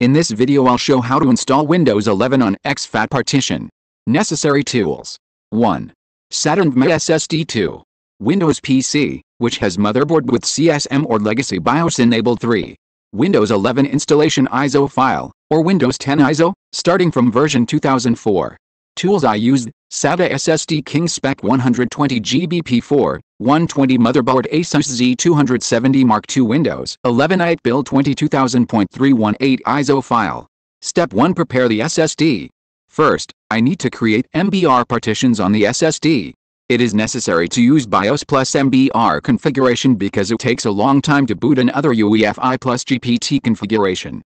In this video I'll show how to install Windows 11 on exFAT partition. Necessary tools. 1. SATA or NVMe SSD 2. Windows PC, which has motherboard with CSM or legacy BIOS enabled 3. Windows 11 installation ISO file, or Windows 10 ISO, starting from version 2004. Tools I used, SATA SSD KingSpec 120GB P4, 120 motherboard Asus Z270 Mark II Windows 11 8 build 22000.318 ISO file. Step 1 Prepare the SSD. First, I need to create MBR partitions on the SSD. It is necessary to use BIOS plus MBR configuration because it takes a long time to boot another UEFI plus GPT configuration.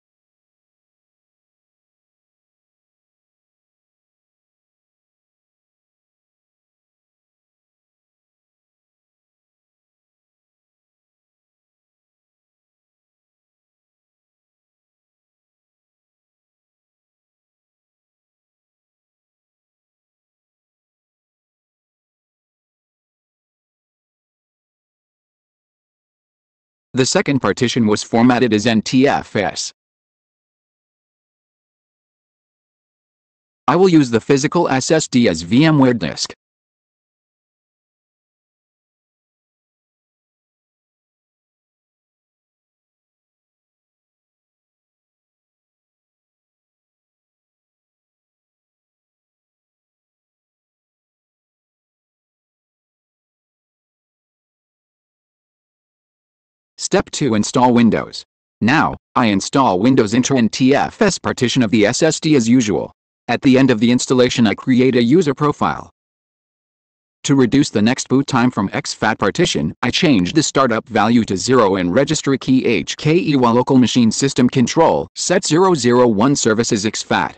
The second partition was formatted as NTFS. I will use the physical SSD as VMware disk. Step 2 Install Windows. Now, I install Windows into NTFS partition of the SSD as usual. At the end of the installation I create a user profile. To reduce the next boot time from exFAT partition, I change the startup value to 0 and registry key HKE while local machine system control set 001 services exFAT.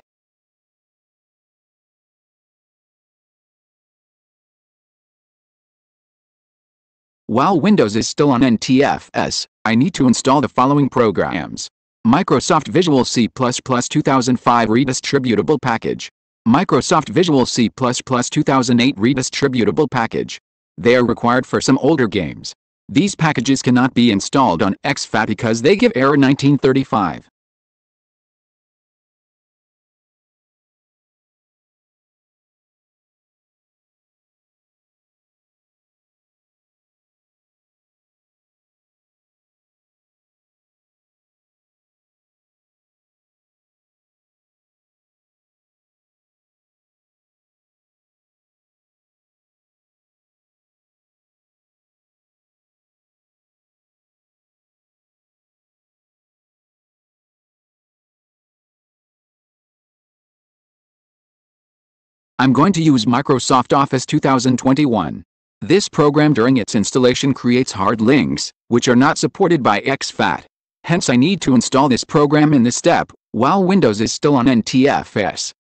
While Windows is still on NTFS, I need to install the following programs. Microsoft Visual C++ 2005 Redistributable Package. Microsoft Visual C++ 2008 Redistributable Package. They are required for some older games. These packages cannot be installed on exFAT because they give error 1935. I'm going to use Microsoft Office 2021. This program during its installation creates hard links, which are not supported by exFAT. Hence I need to install this program in this step, while Windows is still on NTFS.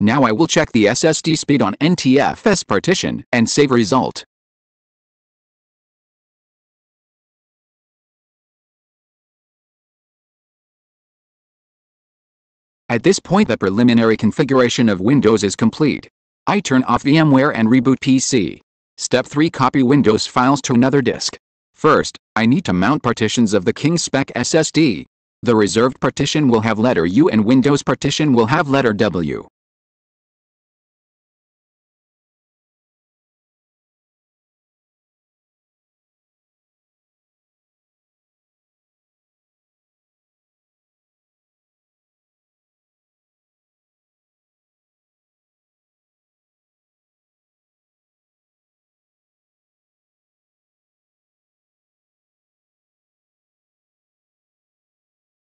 Now I will check the SSD speed on NTFS partition and save result. At this point the preliminary configuration of Windows is complete. I turn off VMware and reboot PC. Step 3 Copy Windows files to another disk. First, I need to mount partitions of the KingSpec SSD. The reserved partition will have letter U and Windows partition will have letter W.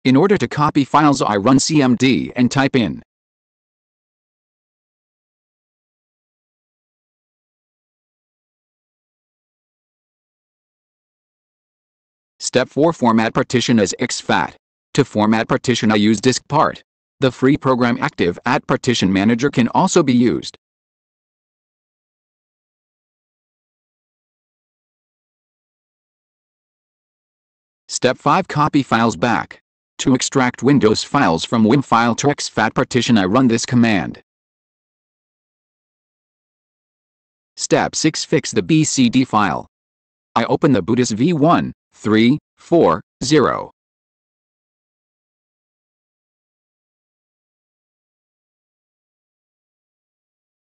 In order to copy files I run cmd and type in Step 4 Format partition as exFAT. To format partition I use diskpart. The free program Active at Partition Manager can also be used. Step 5 Copy files back. To extract Windows files from WIM file to exFAT partition I run this command. Step 6 Fix the BCD file. I open the Bootice v1, 3, 4, 0.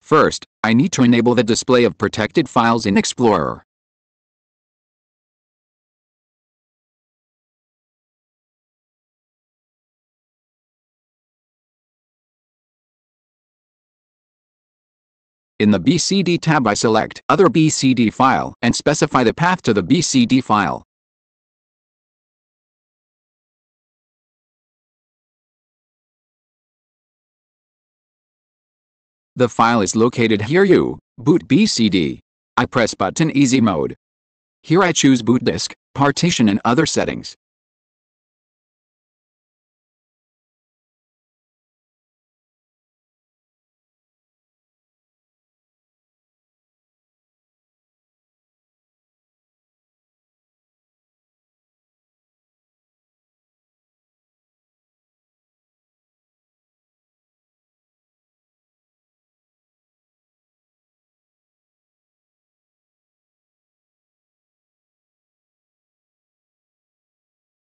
First, I need to enable the display of protected files in Explorer. In the BCD tab I select Other BCD file and specify the path to the BCD file. The file is located here you, boot BCD. I press button easy mode. Here I choose boot disk, partition and other settings.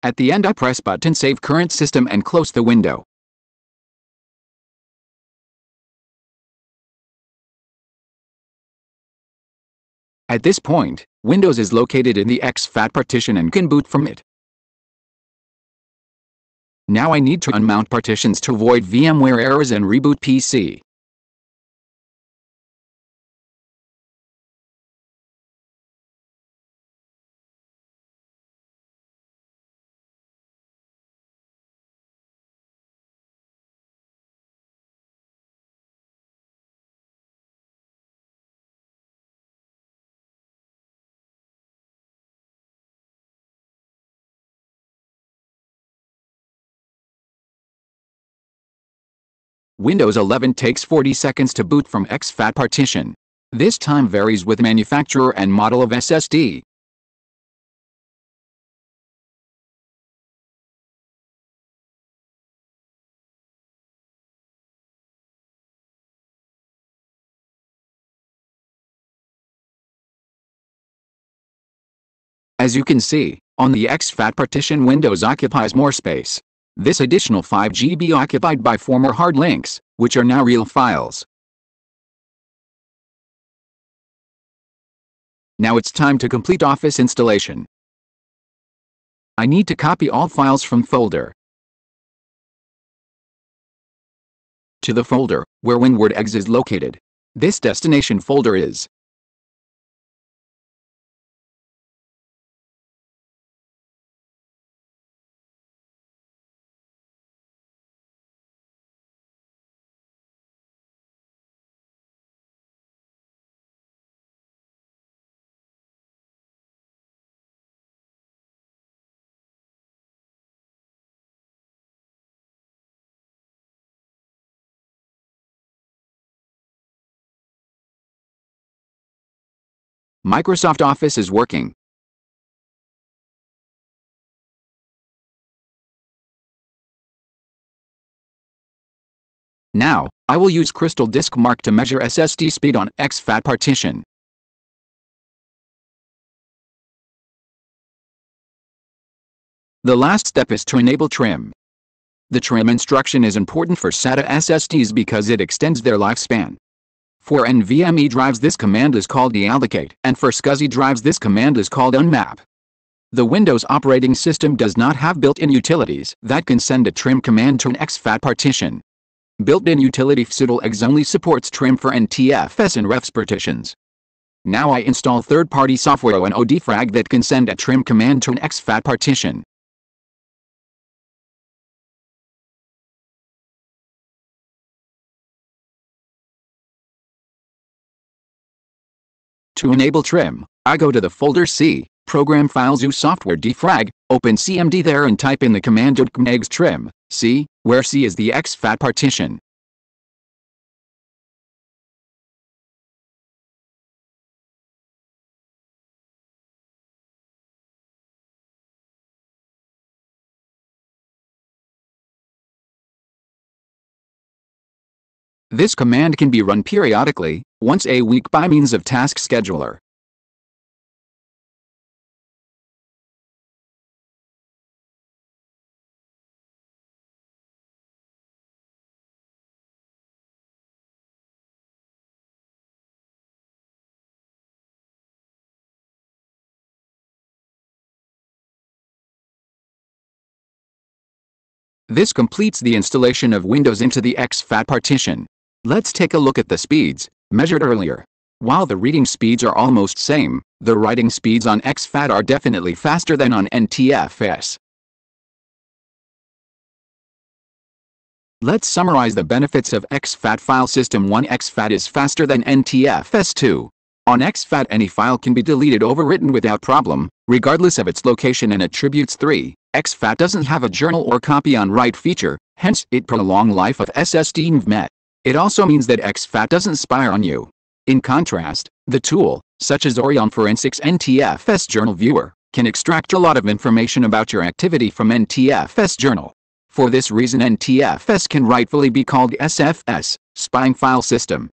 At the end I press button Save Current System and close the window. At this point, Windows is located in the exFAT partition and can boot from it. Now I need to unmount partitions to avoid VMware errors and reboot PC. Windows 11 takes 40 seconds to boot from exFAT partition. This time varies with manufacturer and model of SSD. As you can see, on the exFAT partition Windows occupies more space. This additional 5 GB occupied by former hard links, which are now real files. Now it's time to complete Office installation. I need to copy all files from folder to the folder where WinWordEx is located. This destination folder is Microsoft Office is working. Now, I will use CrystalDiskMark to measure SSD speed on exFAT partition. The last step is to enable trim. The trim instruction is important for SATA SSDs because it extends their lifespan. For NVMe drives this command is called deallocate, and for SCSI drives this command is called unmap. The Windows operating system does not have built-in utilities that can send a trim command to an exFAT partition. Built-in utility fsutil only supports trim for NTFS and ReFS partitions. Now I install third-party software O&O Defrag that can send a trim command to an exFAT partition. To enable trim, I go to the folder C, Program files U software defrag, open CMD there and type in the command .gnegs trim, C, where C is the exFAT partition. This command can be run periodically, once a week by means of Task Scheduler. This completes the installation of Windows into the exFAT partition. Let's take a look at the speeds, measured earlier. While the reading speeds are almost same, the writing speeds on exFAT are definitely faster than on NTFS. Let's summarize the benefits of exFAT file system 1 exFAT is faster than NTFS 2. On exFAT any file can be deleted overwritten without problem, regardless of its location and attributes 3. exFAT doesn't have a journal or copy on write feature, hence it prolong life of SSD NVMe. It also means that exFAT doesn't spy on you. In contrast, the tool, such as Orion Forensics NTFS Journal Viewer, can extract a lot of information about your activity from NTFS Journal. For this reason NTFS can rightfully be called SFS, Spying File System.